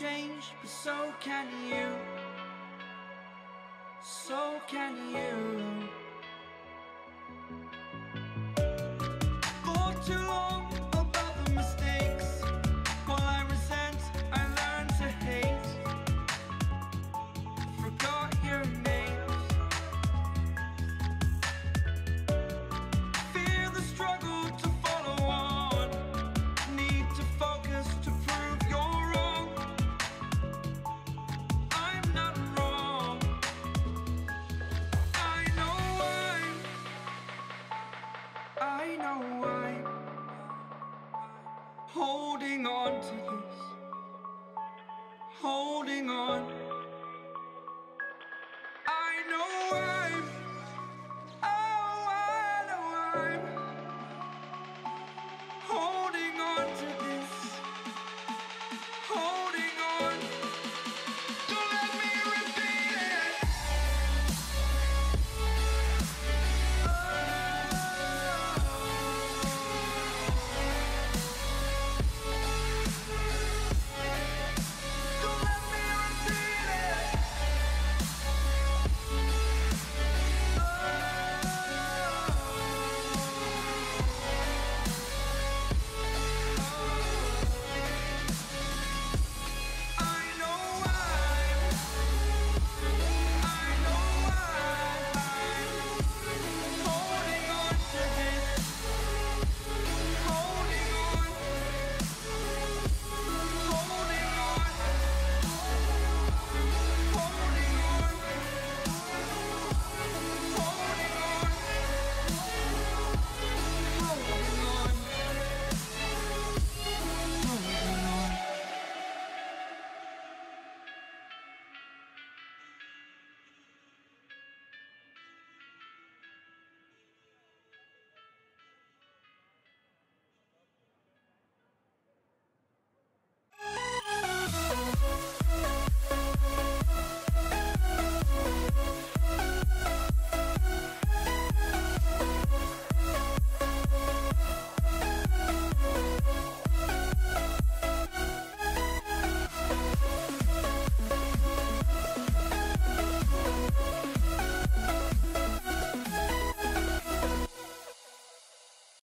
but so can you. So can you. to you.